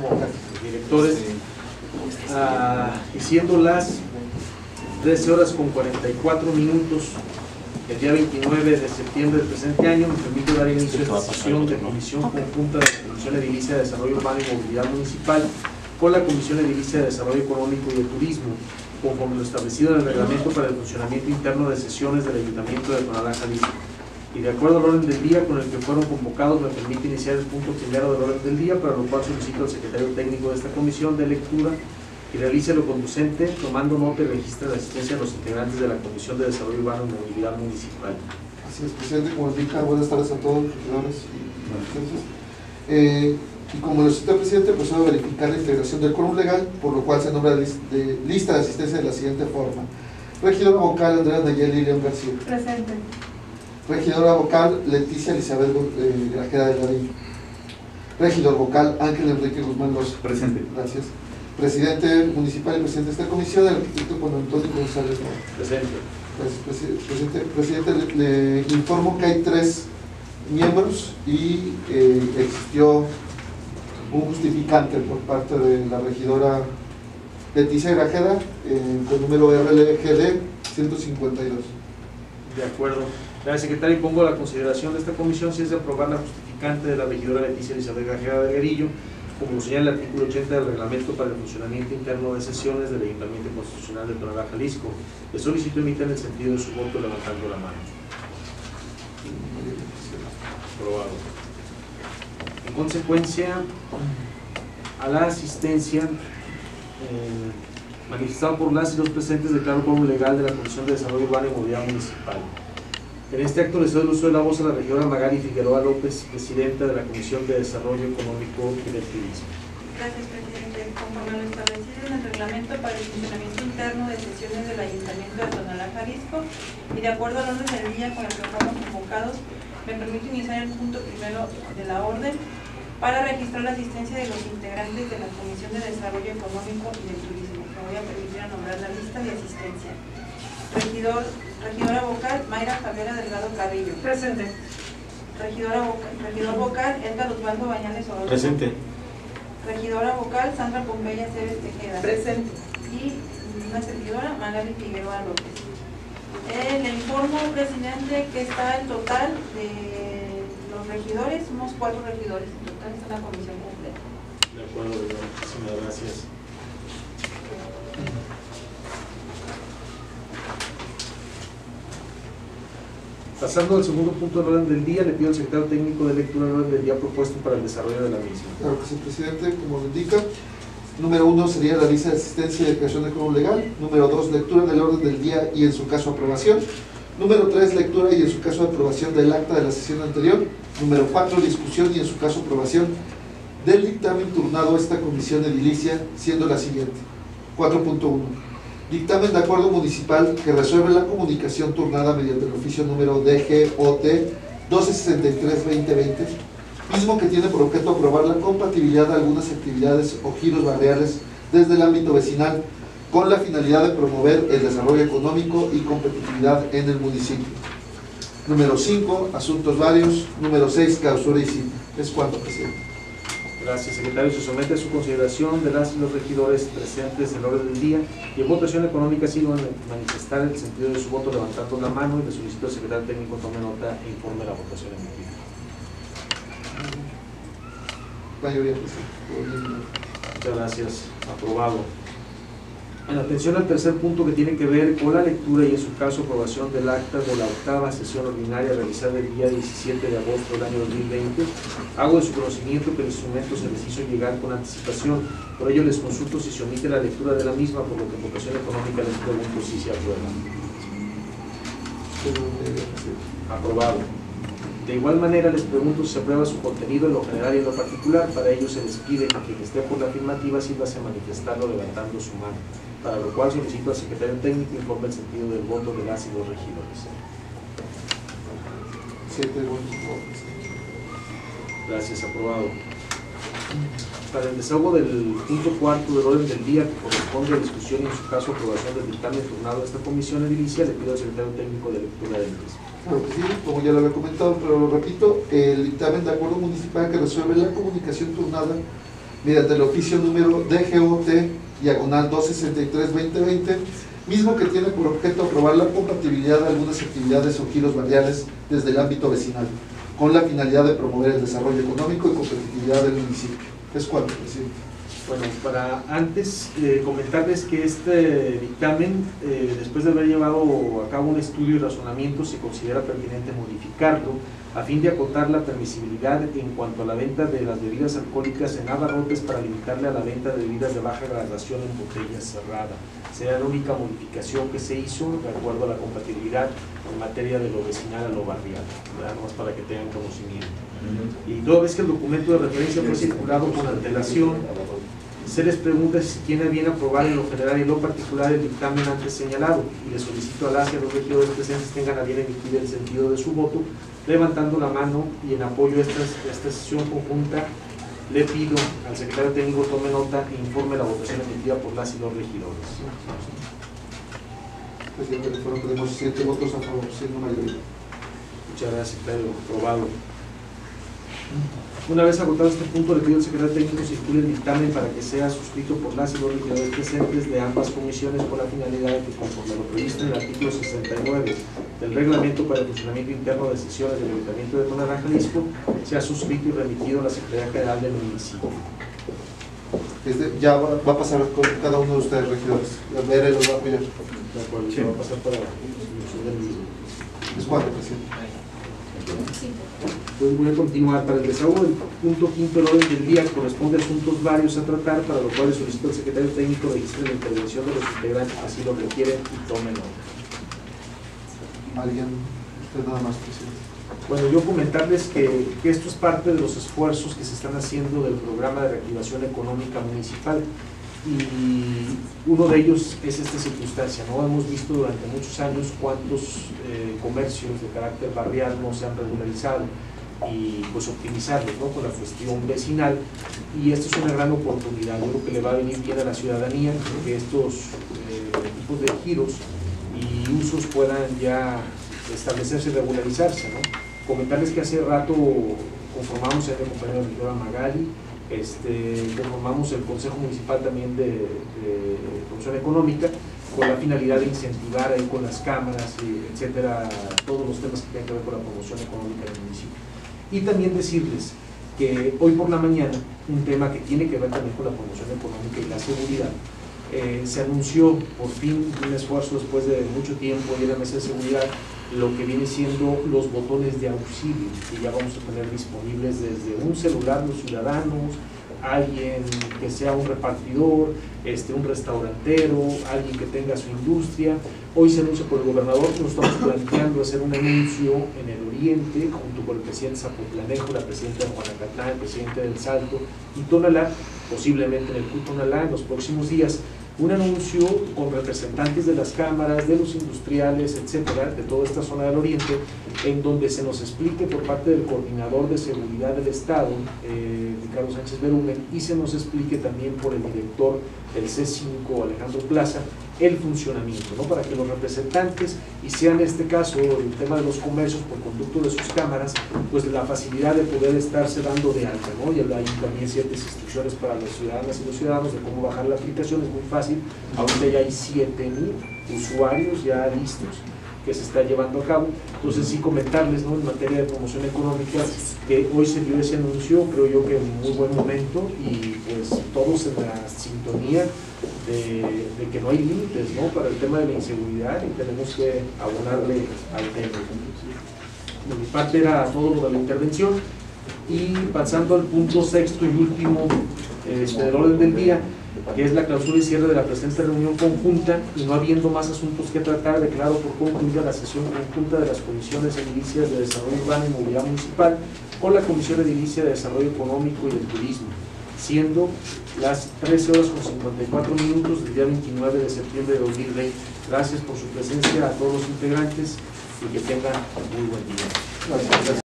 como directores, ah, y siendo las 13 horas con 44 minutos, el día 29 de septiembre del presente año, me permite dar inicio a esta sesión de Comisión Conjunta de la Comisión Edilicia de Desarrollo Urbano y Movilidad Municipal con la Comisión Edilicia de Desarrollo Económico y de Turismo, conforme lo establecido en el reglamento para el funcionamiento interno de sesiones del Ayuntamiento de Tonalá, Jalisco. Y de acuerdo al orden del día con el que fueron convocados, me permite iniciar el punto primero del orden del día, para lo cual solicito al secretario técnico de esta comisión de lectura y realice lo conducente, tomando nota y registre la asistencia de los integrantes de la Comisión de Desarrollo Urbano y Movilidad Municipal. Así es, presidente, como indica, buenas tardes a todos los regidores y asistentes. Eh, y como necesita el presidente, procedo a verificar la integración del quórum legal, por lo cual se nombra de- lista de asistencia de la siguiente forma. Regidora vocal Andrea Nayeli León García. Presente. Regidora vocal Leticia Elizabeth eh, Grajeda de Ladillo. Regidor vocal Ángel Enrique Guzmán Loza. Presente. Gracias. Presidente municipal y presidente de esta comisión, el arquitecto Juan Antonio González Mora. Presente. Gracias, presi- presidente. Presidente, le, le informo que hay tres miembros y eh, existió un justificante por parte de la regidora Leticia Grajeda eh, con número RLGD 152. De acuerdo. Gracias, secretario. Y pongo a la consideración de esta comisión si es de aprobar la justificante de la regidora Leticia Elizabeth García de Guerillo, como señala el artículo 80 del reglamento para el funcionamiento interno de sesiones del Ayuntamiento Constitucional de Tonalá, Jalisco. Le solicito emita en el sentido de su voto levantando la mano. Aprobado. En consecuencia, a la asistencia eh, manifestada por las y los presentes, declaro como legal de la Comisión de Desarrollo Urbano y Movilidad Municipal. En este acto le cedo el uso de la voz a la regidora Magali Figueroa López, presidenta de la Comisión de Desarrollo Económico y del Turismo. Gracias, presidente. Conforme a lo establecido en el reglamento para el funcionamiento interno de sesiones del Ayuntamiento de Tonalá, Jalisco, y de acuerdo al orden del día con el que fuimos convocados, me permito iniciar el punto primero de la orden para registrar la asistencia de los integrantes de la Comisión de Desarrollo Económico y del Turismo. Me voy a permitir a nombrar la lista de asistencia. Regidor, regidora vocal, Mayra Javiera Delgado Carrillo. Presente. Regidora vocal, regidor vocal, Edgar Osvaldo Bañales Orozco. Presente. Regidora vocal, Sandra Pompeya Cebes Tejeda. Presente. Y una servidora, Magali Figueroa López. Eh, le informo, presidente, que está el total de los regidores, somos cuatro regidores, en total está la comisión completa. De acuerdo, muchísimas gracias. Pasando al segundo punto del orden del día, le pido al secretario técnico de lectura del orden del día propuesto para el desarrollo de la misma. Claro que sí, presidente, como lo indica. Número uno sería la lista de asistencia y de creación de quórum legal. Número dos, lectura del orden del día y en su caso aprobación. Número tres, lectura y en su caso aprobación del acta de la sesión anterior. Número cuatro, discusión y en su caso aprobación del dictamen turnado a esta comisión edilicia, siendo la siguiente. 4.1. Dictamen de acuerdo municipal que resuelve la comunicación turnada mediante el oficio número DGOT 1263-2020 mismo que tiene por objeto aprobar la compatibilidad de algunas actividades o giros barriales desde el ámbito vecinal con la finalidad de promover el desarrollo económico y competitividad en el municipio. Número 5, asuntos varios. Número 6, clausura y cita. Es cuanto, presidente. Gracias, secretario. Se somete a su consideración de las y los regidores presentes en el orden del día y en votación económica sigo manifestar el sentido de su voto levantando la mano y le solicito al secretario técnico tome nota e informe la votación emitida. Mayoría, presidente. Muchas gracias. Aprobado. En atención al tercer punto que tiene que ver con la lectura y en su caso aprobación del acta de la octava sesión ordinaria realizada el día 17 de agosto del año 2020, hago de su conocimiento que el instrumento se les hizo llegar con anticipación, por ello les consulto si se omite la lectura de la misma, por lo que en votación económica les pregunto si se aprueba. Aprobado. De igual manera les pregunto si se aprueba su contenido en lo general y en lo particular. Para ello se les pide que quien esté por la afirmativa sírvase a manifestarlo levantando su mano, para lo cual solicito al secretario técnico informe el sentido del voto de las y los regidores. Siete votos. Gracias, aprobado. Para el desahogo del punto cuarto del orden del día que corresponde a discusión y en su caso aprobación del dictamen turnado a esta comisión edilicia, le pido al secretario técnico de lectura del mismo. Claro que como ya lo había comentado, pero lo repito, el dictamen de acuerdo municipal que resuelve la comunicación turnada mediante el oficio número DGOT, diagonal 263-2020, mismo que tiene por objeto aprobar la compatibilidad de algunas actividades o giros barriales desde el ámbito vecinal, con la finalidad de promover el desarrollo económico y competitividad del municipio. Es presidente. Bueno, para antes eh, comentarles que este dictamen, eh, después de haber llevado a cabo un estudio y razonamiento, se considera pertinente modificarlo a fin de acotar la permisibilidad en cuanto a la venta de las bebidas alcohólicas en abarrotes para limitarle a la venta de bebidas de baja graduación en botella cerrada. Será la única modificación que se hizo de acuerdo a la compatibilidad en materia de lo vecinal a lo barrial, ¿verdad? Nomás para que tengan conocimiento. Y toda vez que el documento de referencia fue circulado con antelación, se les pregunta si tiene bien aprobar en lo general y en lo particular el dictamen antes señalado y le solicito a las y a los regidores presentes tengan a bien emitir el sentido de su voto, levantando la mano y en apoyo a esta, a esta sesión conjunta le pido al secretario técnico tome nota e informe la votación emitida por las y los regidores. Presidente, fueron tenemos siete votos a favor, siendo mayoría. Muchas gracias, secretario. Aprobado. Una vez agotado este punto, le pido al secretario técnico circule el dictamen para que sea suscrito por las y los regidores presentes de ambas comisiones con la finalidad de que, conforme a lo previsto en el artículo 69 del Reglamento para el Funcionamiento Interno de Sesiones del Ayuntamiento de Tonalá, Jalisco, sea suscrito y remitido a la Secretaría General del municipio. Este, ya va, va a pasar con cada uno de ustedes, regidores. La Mere los va a apoyar. De acuerdo, se va a pasar para la del mismo. Es cuatro, presidente. Pues voy a continuar. Para el desahogo del punto quinto del orden del día corresponde a asuntos varios a tratar, para lo cual solicito al secretario técnico registre la intervención de los integrantes, así lo requieren y tomen nota. Alguien, usted nada más, presidente. Bueno, yo comentarles que, que esto es parte de los esfuerzos que se están haciendo del programa de reactivación económica municipal y uno de ellos es esta circunstancia, ¿no? Hemos visto durante muchos años cuántos eh, comercios de carácter barrial no se han regularizado y pues optimizarlos ¿no? con la cuestión vecinal y esto es una gran oportunidad, yo creo que le va a venir bien a la ciudadanía que estos eh, tipos de giros y usos puedan ya establecerse y regularizarse. ¿no? Comentarles que hace rato conformamos el compañero Ricardo Magali, este, conformamos el Consejo Municipal también de, de Promoción Económica con la finalidad de incentivar ahí con las cámaras, y etcétera, todos los temas que tienen que ver con la promoción económica del municipio. Y también decirles que hoy por la mañana, un tema que tiene que ver también con la promoción económica y la seguridad, eh, se anunció por fin un esfuerzo después de mucho tiempo y en la mesa de seguridad lo que viene siendo los botones de auxilio que ya vamos a tener disponibles desde un celular los ciudadanos, alguien que sea un repartidor, este, un restaurantero, alguien que tenga su industria. Hoy se anuncia por el gobernador que nos estamos planteando hacer un anuncio en el oriente junto con el presidente Zapotlanejo, la presidenta de Juanacatlán, el presidente del Salto y Tonalá, posiblemente en el CUT Tonalá en los próximos días, un anuncio con representantes de las cámaras, de los industriales, etcétera, de toda esta zona del oriente, en donde se nos explique por parte del coordinador de seguridad del Estado, eh, Ricardo Sánchez Berumen, y se nos explique también por el director del C5, Alejandro Plaza, el funcionamiento, ¿no? para que los representantes, y sea en este caso el tema de los comercios por conducto de sus cámaras, pues la facilidad de poder estarse dando de alta, ¿no? y hay también ciertas instrucciones para las ciudadanas y los ciudadanos de cómo bajar la aplicación, es muy fácil, ahorita ya hay 7.000 usuarios ya listos que se está llevando a cabo. Entonces sí comentarles ¿no? en materia de promoción económica que hoy se dio ese anuncio, creo yo que en muy buen momento y pues todos en la sintonía de, de que no hay límites ¿no? para el tema de la inseguridad y tenemos que abonarle al tema. De mi parte era todo lo de la intervención y pasando al punto sexto y último este, del orden del día, que es la clausura y cierre de la presente reunión conjunta y no habiendo más asuntos que tratar, declaro por concluida la sesión conjunta de las comisiones edilicias de Desarrollo Urbano y Movilidad Municipal con la Comisión Edilicia de Desarrollo Económico y del Turismo, siendo las 13 horas con 54 minutos del día 29 de septiembre de 2020. Gracias por su presencia a todos los integrantes y que tengan muy buen día. Gracias.